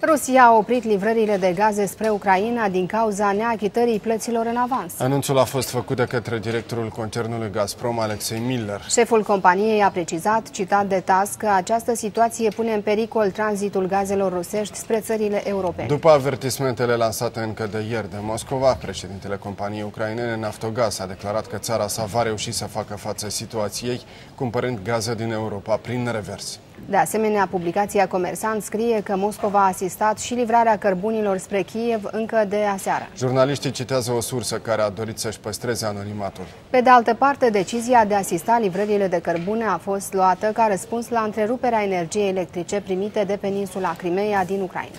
Rusia a oprit livrările de gaze spre Ucraina din cauza neachitării plăților în avans. Anunțul a fost făcut de către directorul concernului Gazprom, Alexei Miller. Șeful companiei a precizat, citat de TAS, că această situație pune în pericol tranzitul gazelor rusești spre țările europene. După avertismentele lansate încă de ieri de Moscova, președintele companiei ucrainene Naftogaz a declarat că țara sa va reuși să facă față situației, cumpărând gaze din Europa prin revers. De asemenea, publicația Comersant scrie că Moscova a asistat și livrarea cărbunilor spre Kiev încă de aseară. Jurnaliștii citează o sursă care a dorit să-și păstreze anonimatul. Pe de altă parte, decizia de a asista livrările de cărbune a fost luată ca răspuns la întreruperea energiei electrice primite de peninsula Crimea din Ucraina.